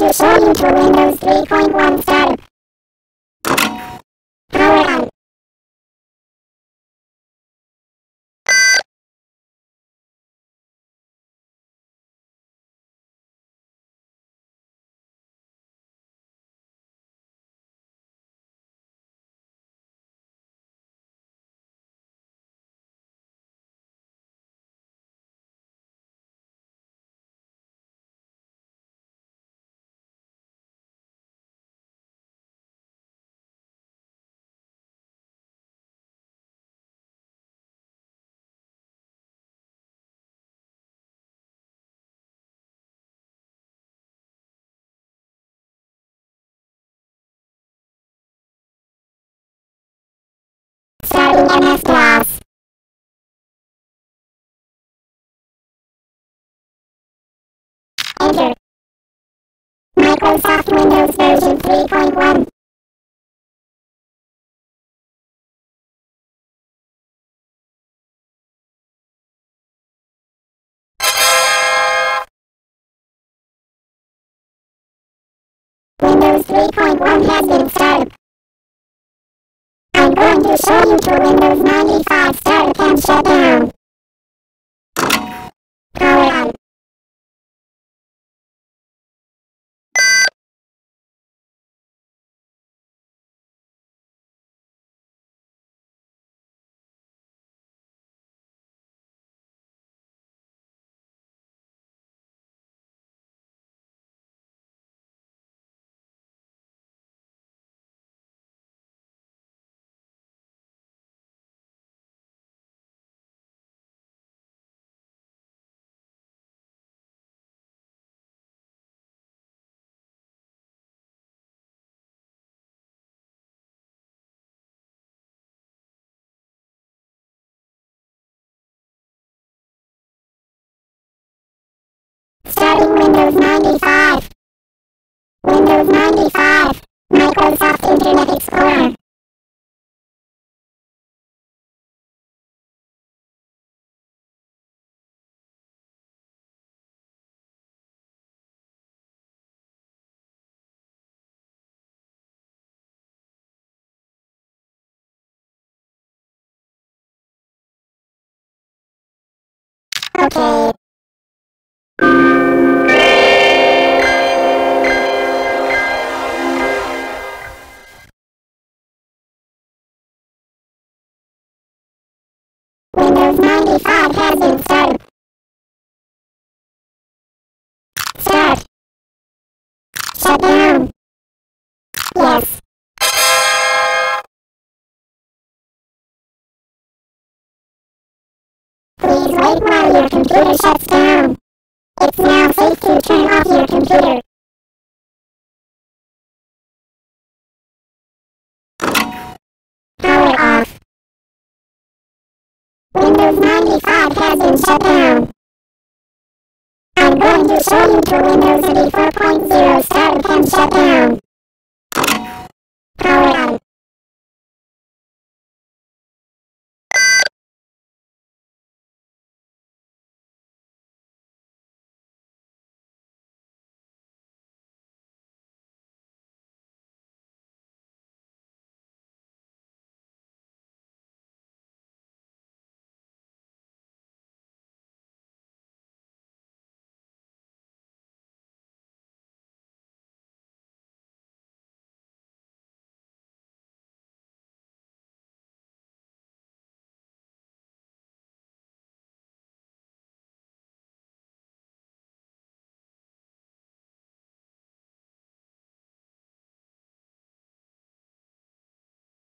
to show you to Windows 3.1 startup. Microsoft Windows version 3.1. Windows 3.1 has been started. I'm going to show you to Windows 95 startup and shutdown. Starting Windows 95. Windows 95. Microsoft Internet Explorer. 75 has been started. Start. Shut down. Yes. Please wait while your computer shuts down. It's now safe to turn off your computer. Windows 95 has been shut down. I'm going to show you to Windows NT 4.0 startup and shut down. Power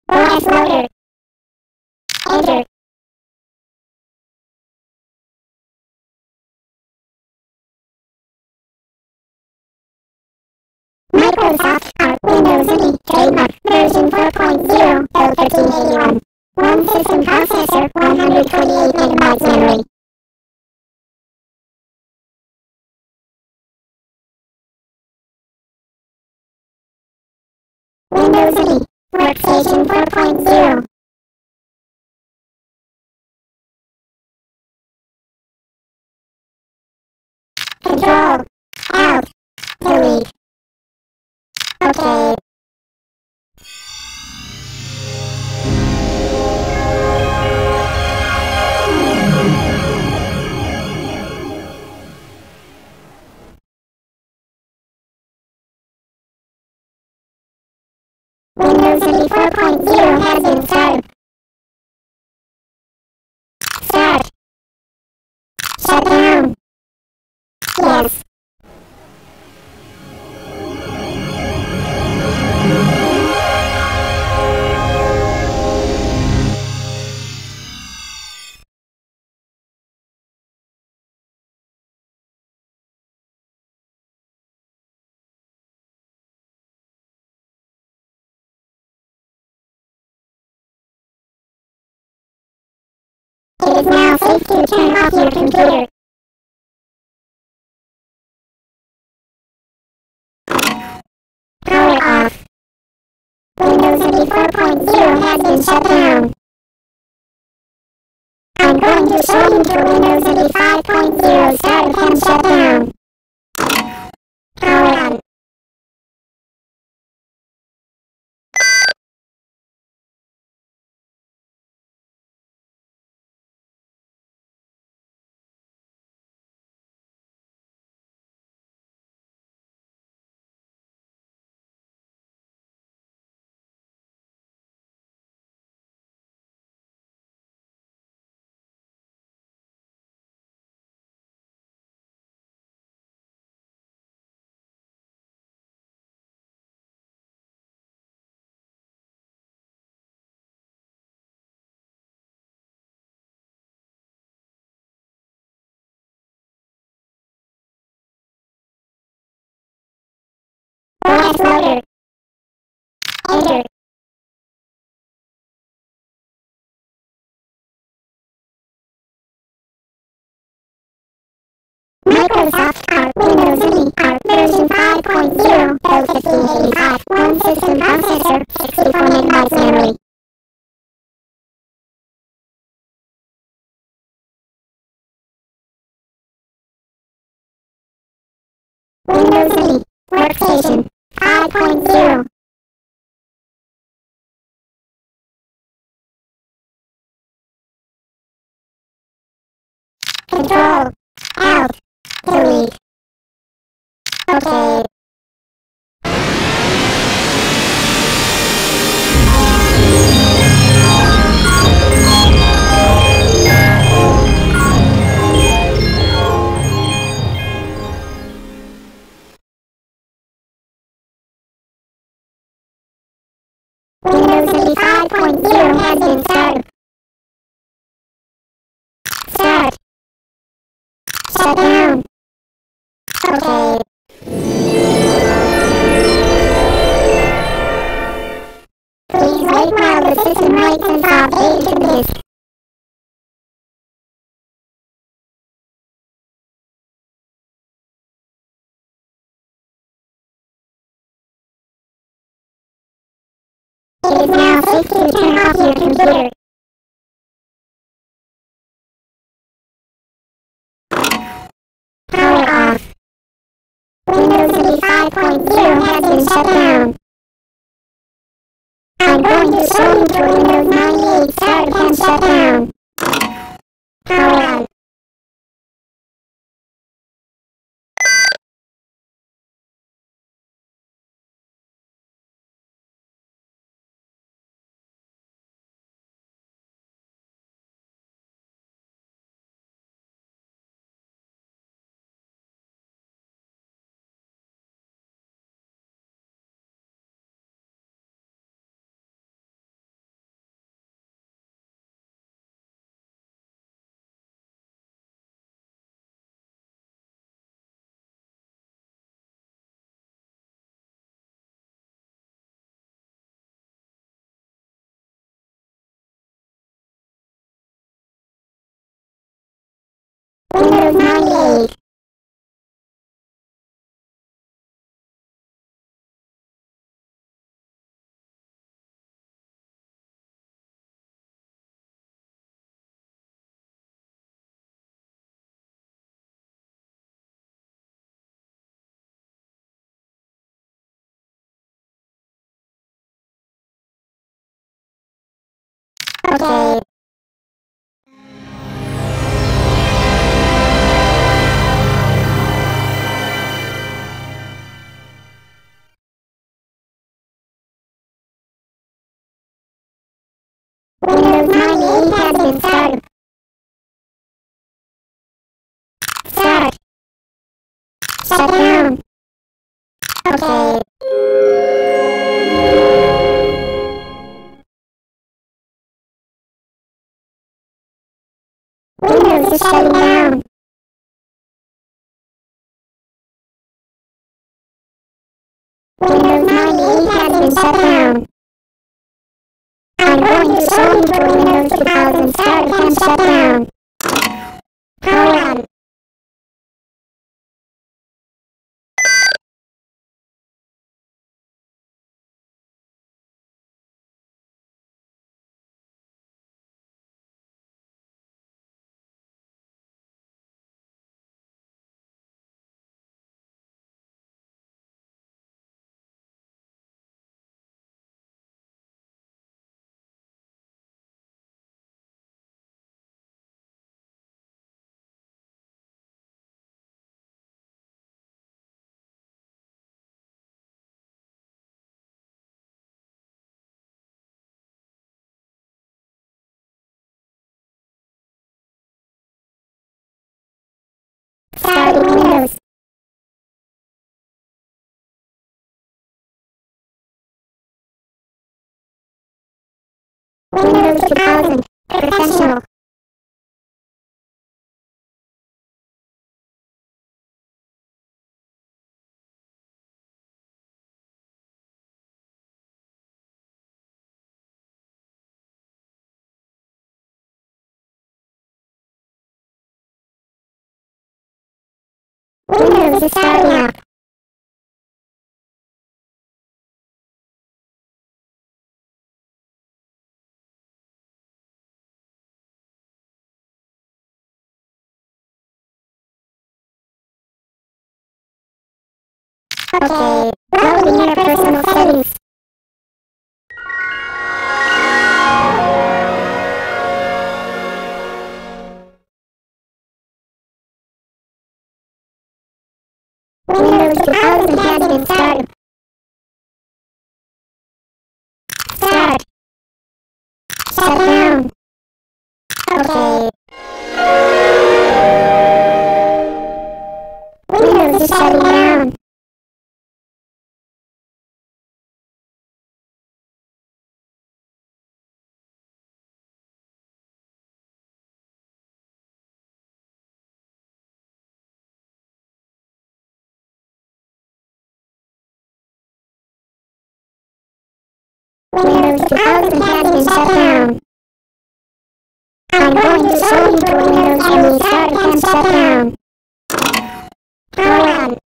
on. OS loader. Enter. Microsoft Art Windows NT Trademark version 4.0 L1381. One system processor, 128 megabytes memory. Workstation 4.0 It is now safe to turn off your computer. Power off. Windows NT 4.0 has been shut down. I'm going to show you to Windows NT 5.0 startup and shut OS loader. Enter. Microsoft R Windows NT R version 5.0 build 1585 one system processor 64 megabytes memory. Windows NT Workstation 5.0 Control Alt Delete Okay. Shut down. Okay. Please wait while the system writes and solve A to disk. It is now safe to turn off your computer. Shut down. I'm going to show you to Windows 98 startup and shut down. Windows 98. Okay. Shut down. Okay. Windows is shutting down. Windows 98 has been shut down. I'm going to show you the Windows 2000 startup and shut down. Power Starting Windows. Windows 2000 Professional. Windows is starting up. Okay, loading your personal settings. Shut down. Okay. Windows 2000 has been shut down. I'm going to show you the Windows and restart and shut down. Power on.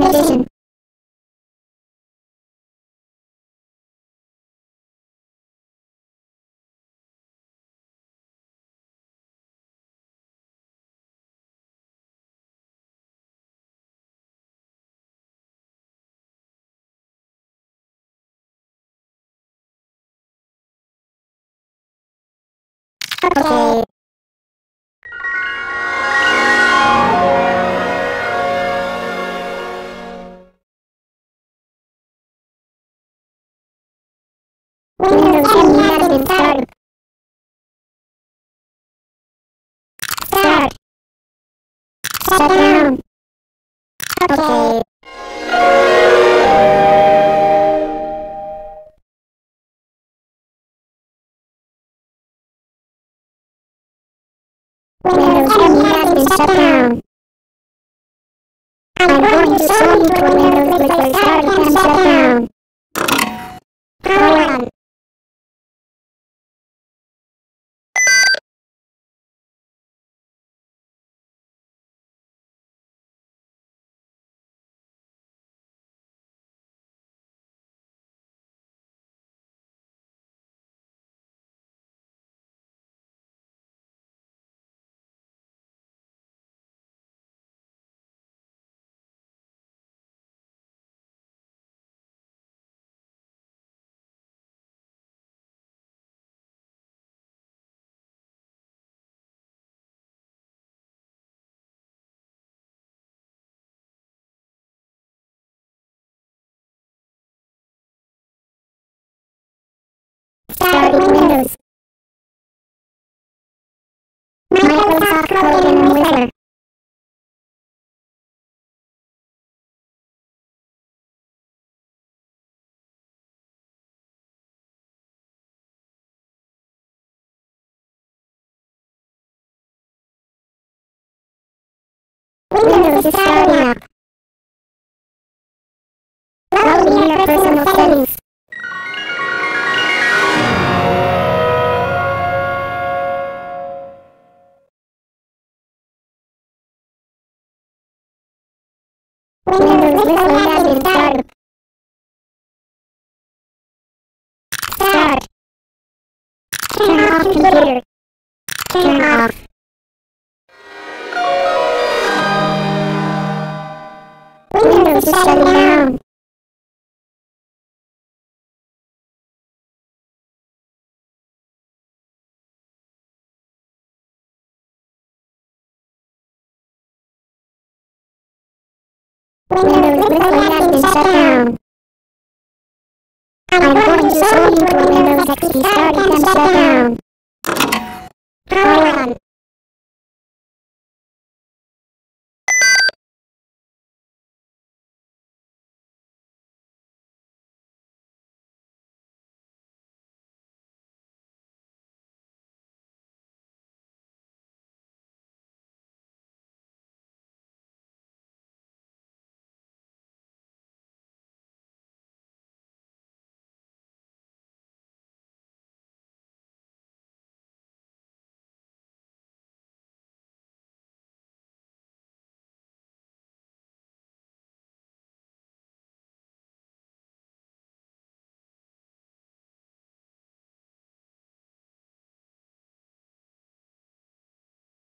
Lighting Okay. Shut down. Okay. Windows 10 has been shut down. I'm going to show you the Windows with Starting Windows. Microsoft Code and Wizard. Windows is starting up. Computer. Turn off. Windows is shutting down. Windows Vista has been shut down. I'm going to show you where Windows XP started and shut down. Power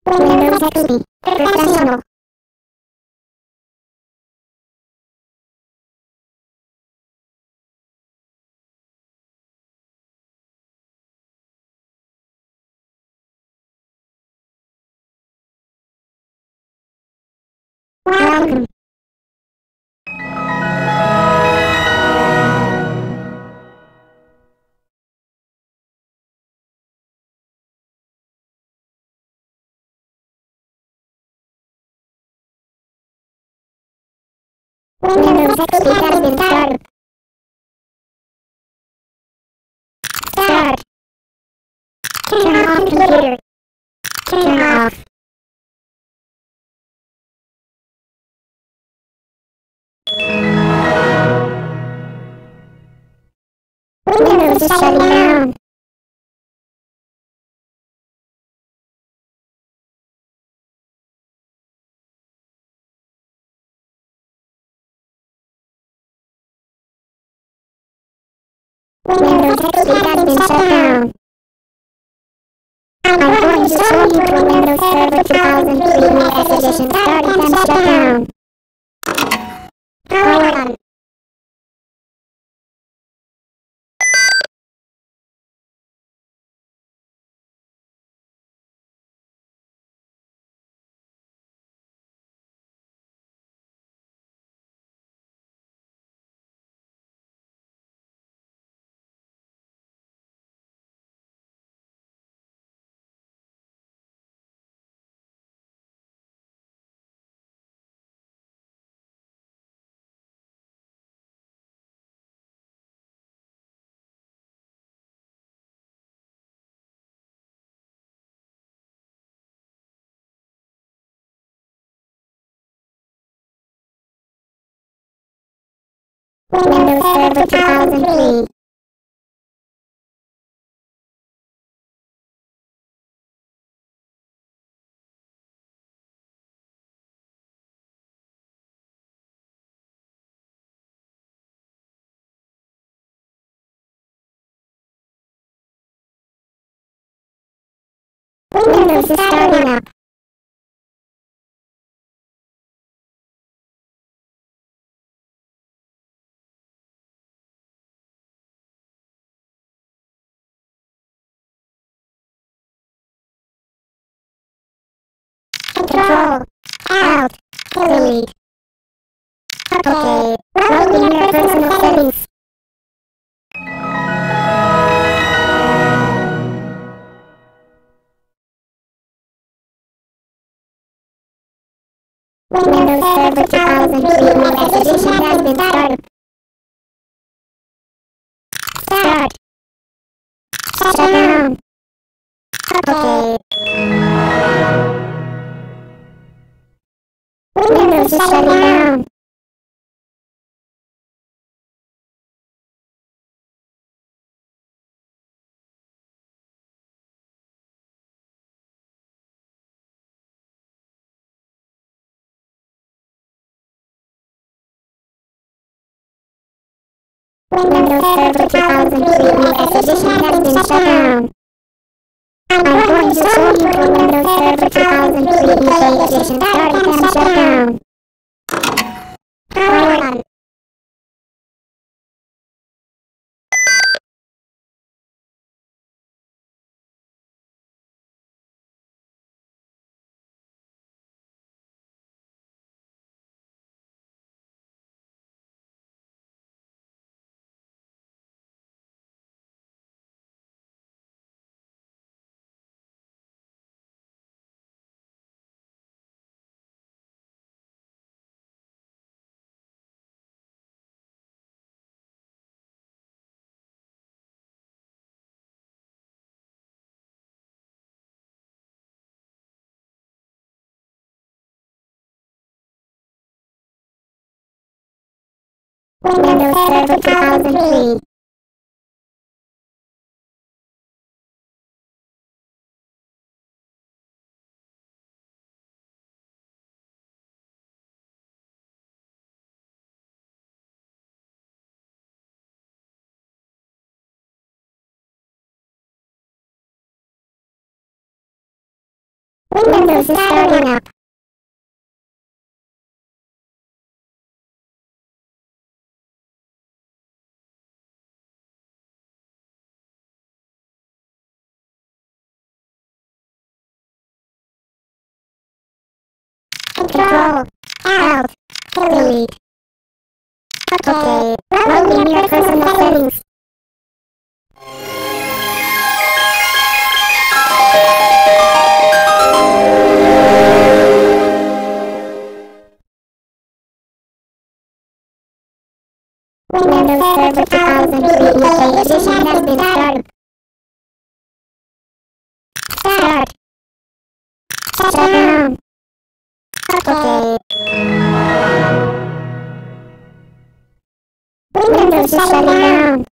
on. Windows XP Professional. Welcome. Started. Start. Turn off computer. Turn off. Windows is Windows XP has been shut down. I'm going to show you where Windows Server 2003 Max Edition started and shut down. Power on. Windows Server 2003. Windows is starting up. Delete. Okay, now we have personal settings. Windows Server 2003 Mac Edition has been started. Start. Shut down. Okay, Is shutting down. Windows Server 2003 Max Edition has been shut down. I'm going to show you the Windows Server 2003 UK Edition started and shut down. On. Windows Server 2003. Windows is starting up. Delete. Okay. Loading your personal settings. Windows Server 2003 UK Edition. Start. Shut down. Windows is shutting down.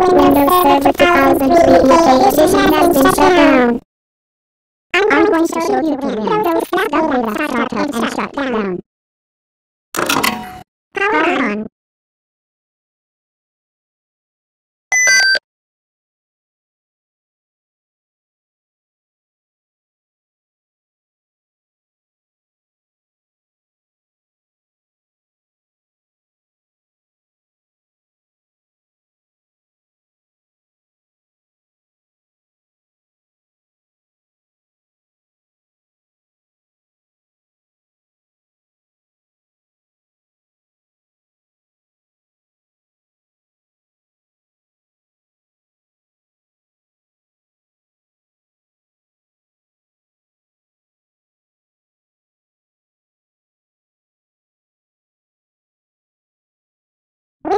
Server 2003 UK Edition has been shut down. I'm going to show you Windows Double Startup and shut down. Power on.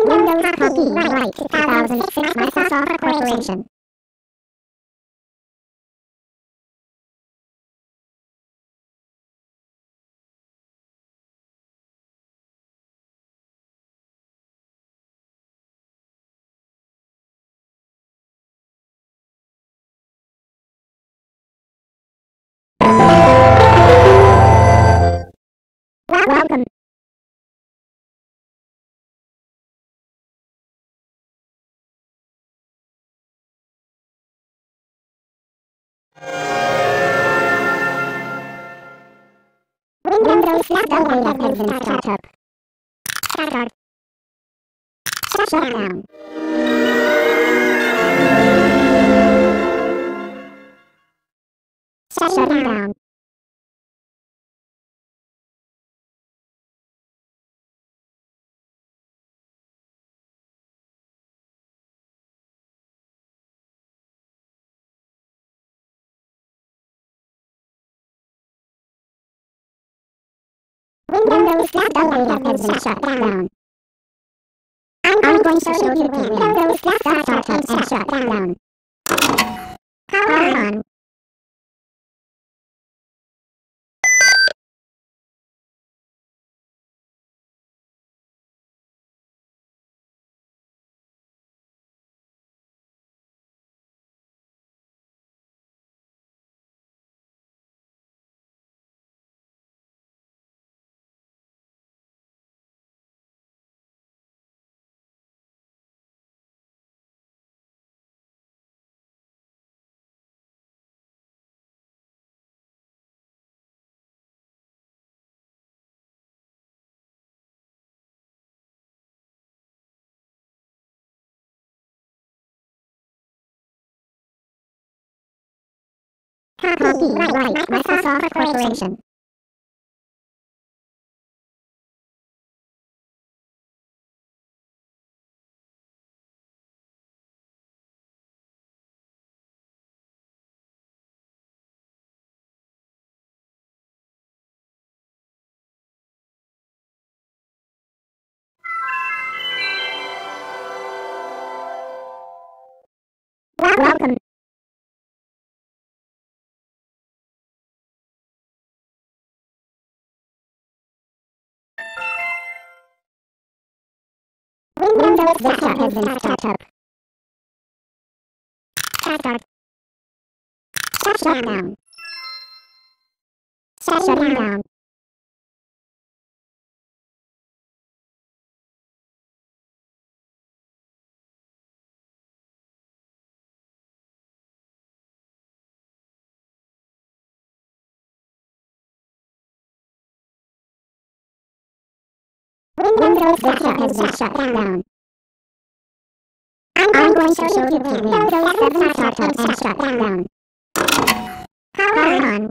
Windows Copyright 2006 Microsoft Corporation. Windows Double has been startup. Start. Shut down. Shut down. Windows desktop has been shut down. I'm going to show you Windows desktop has been shut down. Power on. Copyright Microsoft Corporation. download the app and then startup. Startup. Session down. Session down. Windows desktop has been shut down. I'm going to show you Windows 7 startup and shut down. Power on.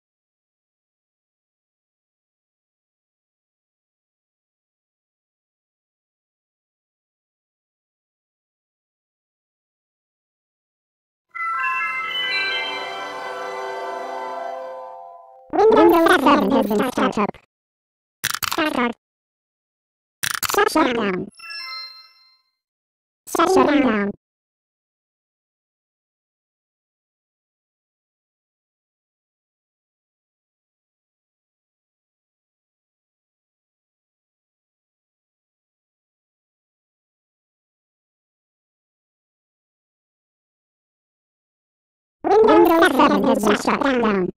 Windows 7 has been started up. Shut down. Shut down. Windows 7 has been shut down.